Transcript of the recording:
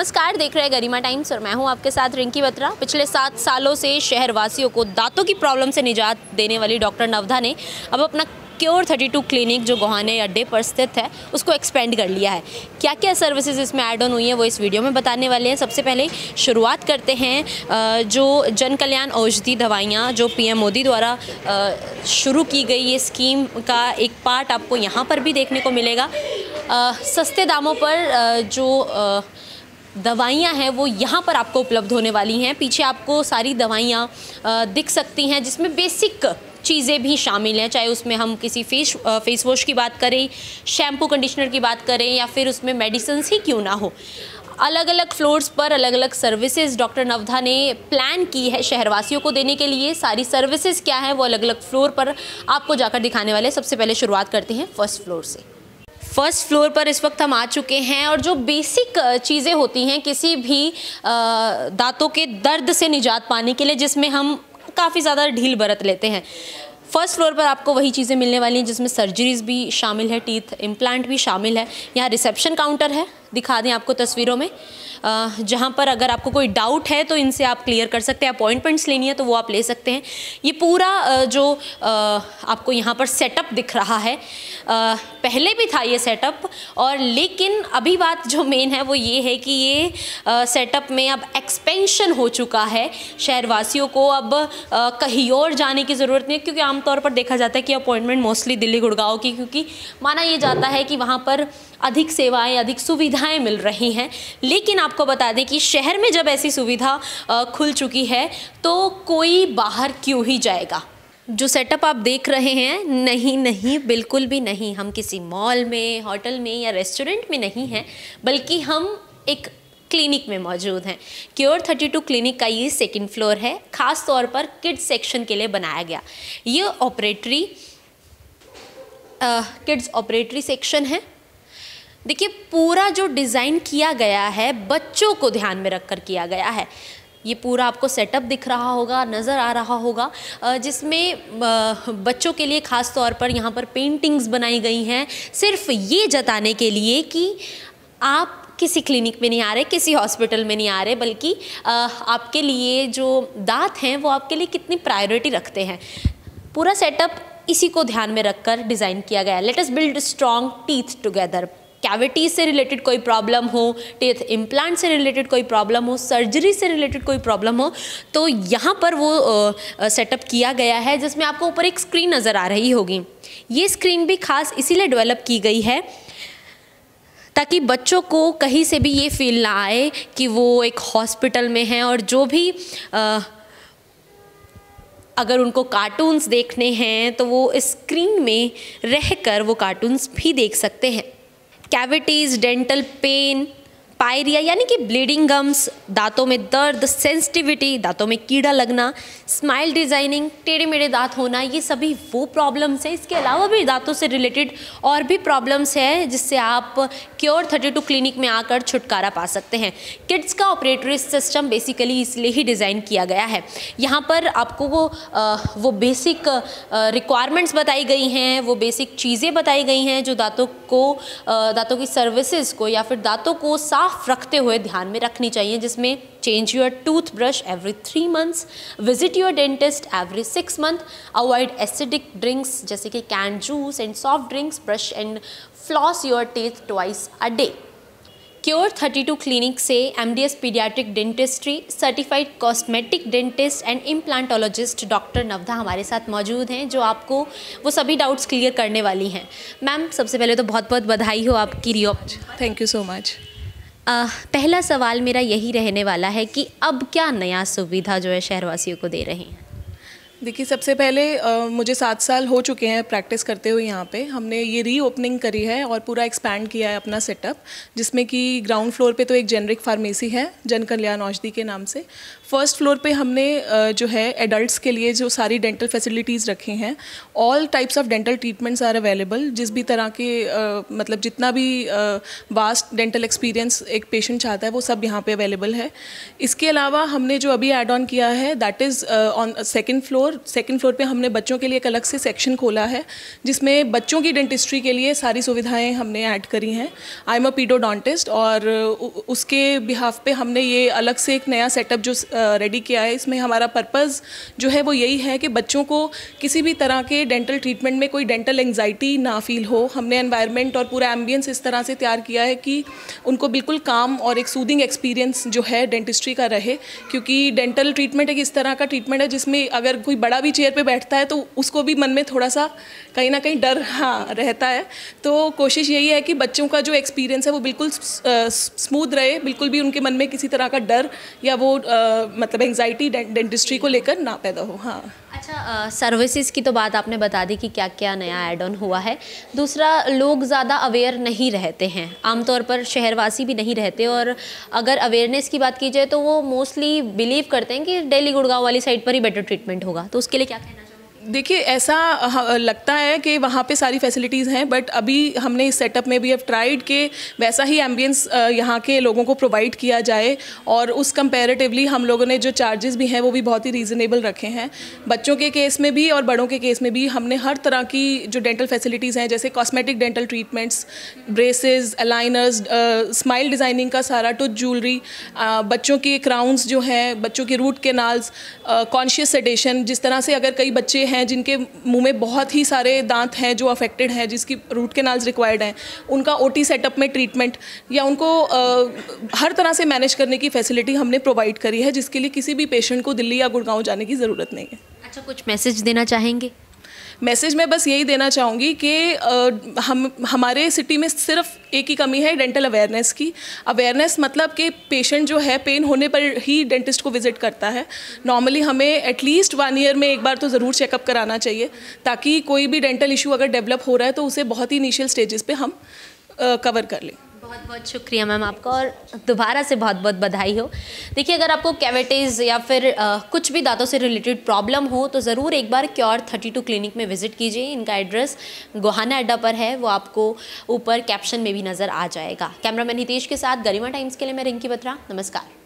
नमस्कार, देख रहे हैं गरिमा टाइम्स और मैं हूँ आपके साथ रिंकी बत्रा। पिछले सात सालों से शहरवासियों को दांतों की प्रॉब्लम से निजात देने वाली डॉक्टर नवधा ने अब अपना क्योर 32 क्लिनिक, जो गोहाने अड्डे पर स्थित है, उसको एक्सपेंड कर लिया है। क्या क्या सर्विसेज़ इसमें ऐड ऑन हुई हैं, वो इस वीडियो में बताने वाले हैं। सबसे पहले शुरुआत करते हैं जो जन कल्याण औषधि दवाइयाँ, जो पीएम मोदी द्वारा शुरू की गई ये स्कीम का एक पार्ट आपको यहाँ पर भी देखने को मिलेगा। सस्ते दामों पर जो दवाइयाँ हैं, वो यहाँ पर आपको उपलब्ध होने वाली हैं। पीछे आपको सारी दवाइयाँ दिख सकती हैं, जिसमें बेसिक चीज़ें भी शामिल हैं। चाहे उसमें हम किसी फेस फेस वॉश की बात करें, शैम्पू कंडीशनर की बात करें, या फिर उसमें मेडिसिन ही क्यों ना हो। अलग अलग फ्लोर्स पर अलग अलग सर्विसेज़ डॉक्टर नवधा ने प्लान की है शहरवासियों को देने के लिए। सारी सर्विसेज़ क्या है, वो अलग अलग फ्लोर पर आपको जाकर दिखाने वाले सबसे पहले शुरुआत करते हैं फ़र्स्ट फ्लोर से। फ़र्स्ट फ्लोर पर इस वक्त हम आ चुके हैं और जो बेसिक चीज़ें होती हैं किसी भी दांतों के दर्द से निजात पाने के लिए जिसमें हम काफ़ी ज़्यादा ढील बरत लेते हैं। फ़र्स्ट फ्लोर पर आपको वही चीज़ें मिलने वाली हैं जिसमें सर्जरीज भी शामिल है, टीथ इम्प्लांट भी शामिल है। यहाँ रिसेप्शन काउंटर है। दिखा दें आपको तस्वीरों में। जहाँ पर अगर आपको कोई डाउट है तो इनसे आप क्लियर कर सकते हैं। अपॉइंटमेंट्स लेनी है तो वो आप ले सकते हैं। ये पूरा जो आपको यहाँ पर सेटअप दिख रहा है पहले भी था ये सेटअप और लेकिन अभी बात जो मेन है, वो ये है कि ये सेटअप में अब एक्सपेंशन हो चुका है। शहरवासियों को अब कहीं और जाने की ज़रूरत नहीं है, क्योंकि आमतौर पर देखा जाता है कि अपॉइंटमेंट मोस्टली दिल्ली गुड़गांव की, क्योंकि माना ये जाता है कि वहाँ पर अधिक सेवाएँ, अधिक सुविधाएँ मिल रही हैं। लेकिन आपको बता दें कि शहर में जब ऐसी सुविधा खुल चुकी है तो कोई बाहर क्यों ही जाएगा? जो सेटअप आप देख रहे हैं, नहीं नहीं, बिल्कुल भी नहीं। हम किसी मॉल में होटल में या रेस्टोरेंट में नहीं हैं, बल्कि हम एक क्लिनिक में मौजूद हैं। क्योर 32 क्लिनिक का ये सेकंड फ्लोर है, ख़ास तौर पर किड्स सेक्शन के लिए बनाया गया। ये ऑपरेटरी किड्स ऑपरेटरी सेक्शन है। देखिए, पूरा जो डिज़ाइन किया गया है, बच्चों को ध्यान में रखकर किया गया है। ये पूरा आपको सेटअप दिख रहा होगा, नज़र आ रहा होगा जिसमें बच्चों के लिए ख़ास तौर पर यहाँ पर पेंटिंग्स बनाई गई हैं। सिर्फ़ ये जताने के लिए कि आप किसी क्लिनिक में नहीं आ रहे, किसी हॉस्पिटल में नहीं आ रहे, बल्कि आपके लिए जो दांत हैं, वो आपके लिए कितनी प्रायोरिटी रखते हैं। पूरा सेटअप इसी को ध्यान में रखकर डिज़ाइन किया गया let us build strong teeth together cavities से रिलेटेड कोई प्रॉब्लम हो टेथ इम्प्लांट से रिलेटेड कोई प्रॉब्लम हो सर्जरी से रिलेटेड कोई प्रॉब्लम हो तो यहाँ पर वो सेटअप किया गया है जिसमें आपको ऊपर एक स्क्रीन नज़र आ रही होगी। ये स्क्रीन भी खास इसीलिए डेवलप की गई है ताकि बच्चों को कहीं से भी ये फील ना आए कि वो एक हॉस्पिटल में हैं और जो भी आ, अगर उनको कार्टून्स देखने हैं तो वो स्क्रीन में रहकर वो कार्टून्स भी देख सकते हैं। कैविटीज़ डेंटल पेन पायरिया यानी कि ब्लीडिंग गम्स दांतों में दर्द सेंसिटिविटी दांतों में कीड़ा लगना स्माइल डिज़ाइनिंग टेढ़े मेढ़े दांत होना, ये सभी वो प्रॉब्लम्स हैं। इसके अलावा भी दांतों से रिलेटेड और भी प्रॉब्लम्स हैं जिससे आप क्योर 32 क्लिनिक में आकर छुटकारा पा सकते हैं। किड्स का ऑपरेटरी सिस्टम बेसिकली इसलिए ही डिज़ाइन किया गया है। यहाँ पर आपको वो वो बेसिक रिक्वायरमेंट्स बताई गई हैं, वो बेसिक चीज़ें बताई गई हैं जो दांतों को दांतों की सर्विसेज़ को या फिर दांतों को साफ़ रखते हुए ध्यान में रखनी चाहिए, जिसमें change your tooth brush every three months visit your dentist every six month avoid acidic drinks जैसे कि can juice and soft drinks brush and floss your teeth twice a day cure 32 clinic से M D S paediatric dentistry certified cosmetic dentist and implantologist doctor Navdha हमारे साथ मौजूद हैं, जो आपको वो सभी डाउट्स क्लियर करने वाली हैं। मैम सबसे पहले तो बहुत बहुत बधाई हो आपकी रियो थैंक यू सो मच पहला सवाल मेरा यही रहने वाला है कि अब क्या नया सुविधा जो है शहरवासियों को दे रहे हैं? देखिए सबसे पहले आ, मुझे सात साल हो चुके हैं प्रैक्टिस करते हुए यहाँ पे। हमने ये री ओपनिंग करी है और पूरा एक्सपैंड किया है अपना सेटअप जिसमें कि ग्राउंड फ्लोर पे तो एक जेनरिक फार्मेसी है जन कल्याण औषधि के नाम से। फ़र्स्ट फ्लोर पे हमने जो है एडल्ट्स के लिए जो सारी डेंटल फैसिलिटीज़ रखी हैं all types of dental treatments are available जिस भी तरह के मतलब जितना भी वास्ट डेंटल एक्सपीरियंस एक पेशेंट चाहता है, वो सब यहाँ पे अवेलेबल है. इसके अलावा हमने जो अभी एड ऑन किया है that is on second floor second floor पर हमने बच्चों के लिए एक अलग से सेक्शन खोला है, जिसमें बच्चों की डेंटिस्ट्री के लिए सारी सुविधाएँ हमने ऐड करी हैं. आई एम अ पीडोडोंटिस्ट और उसके बिहाफ पे हमने ये अलग से एक नया सेटअप जो रेडी किया है। इसमें हमारा पर्पज़ जो है वो यही है कि बच्चों को किसी भी तरह के डेंटल ट्रीटमेंट में कोई डेंटल एंगजाइटी ना फील हो। हमने एनवायरनमेंट और पूरा एम्बियंस इस तरह से तैयार किया है कि उनको बिल्कुल काम और एक सूदिंग एक्सपीरियंस जो है डेंटिस्ट्री का रहे। क्योंकि डेंटल ट्रीटमेंट एक इस तरह का ट्रीटमेंट है जिसमें अगर कोई बड़ा भी चेयर पर बैठता है तो उसको भी मन में थोड़ा सा कहीं ना कहीं डर हाँ रहता है। तो कोशिश यही है कि बच्चों का जो एक्सपीरियंस है वो बिल्कुल स्मूथ रहे। बिल्कुल भी उनके मन में किसी तरह का डर या वो मतलब एंगजाइटी डेंटिस्ट्री को लेकर ना पैदा हो हाँ। अच्छा सर्विसेज़ की तो बात आपने बता दी कि क्या क्या नया एड ऑन हुआ है। दूसरा, लोग ज़्यादा अवेयर नहीं रहते हैं। आमतौर पर शहरवासी भी नहीं रहते और अगर अवेयरनेस की बात की जाए तो वो मोस्टली बिलीव करते हैं कि डेली गुड़गांव वाली साइड पर ही बेटर ट्रीटमेंट होगा। तो उसके लिए क्या कहना देखिए, ऐसा लगता है कि वहाँ पे सारी फैसिलिटीज़ हैं बट अभी हमने इस सेटअप में भी अब ट्राइड के वैसा ही एम्बियंस यहाँ के लोगों को प्रोवाइड किया जाए और उस कंपैरेटिवली हम लोगों ने जो चार्जेस भी हैं, वो भी बहुत ही रीज़नेबल रखे हैं। बच्चों के केस में भी और बड़ों के केस में भी हमने हर तरह की जो डेंटल फैसिलिटीज़ हैं, जैसे cosmetic dental treatments braces aligners smile designing का सारा टुथ ज्वेलरी बच्चों के क्राउन्स जो हैं, बच्चों के रूट केनाल्स कॉन्शियस सेडेशन जिस तरह से अगर कई बच्चे हैं जिनके मुँह में बहुत ही सारे दांत हैं जो अफेक्टेड हैं जिसकी रूट केनाल्स रिक्वायर्ड हैं उनका ओटी सेटअप में ट्रीटमेंट या उनको आ, हर तरह से मैनेज करने की फैसिलिटी हमने प्रोवाइड करी है जिसके लिए किसी भी पेशेंट को दिल्ली या गुड़गांव जाने की ज़रूरत नहीं है। अच्छा कुछ मैसेज देना चाहेंगे? मैसेज मैं बस यही देना चाहूँगी कि हम, हमारे सिटी में सिर्फ़ एक ही कमी है डेंटल अवेयरनेस की। अवेयरनेस मतलब कि पेशेंट जो है, पेन होने पर ही डेंटिस्ट को विज़िट करता है। नॉर्मली हमें एटलीस्ट वन ईयर में एक बार तो ज़रूर चेकअप कराना चाहिए, ताकि कोई भी डेंटल इशू अगर डेवलप हो रहा है तो उसे बहुत ही इनिशियल स्टेजेस पे हम कवर कर लें। बहुत बहुत शुक्रिया मैम आपका और दोबारा से बहुत बहुत बधाई हो। देखिए अगर आपको कैविटीज़ या फिर आ, कुछ भी दांतों से रिलेटेड प्रॉब्लम हो तो ज़रूर एक बार क्योर थर्टी टू क्लिनिक में विज़िट कीजिए। इनका एड्रेस गोहाना अड्डा पर है वो आपको ऊपर कैप्शन में भी नज़र आ जाएगा। कैमरामैन हितेश के साथ गरिमा टाइम्स के लिए मैं रिंकी बत्रा। नमस्कार।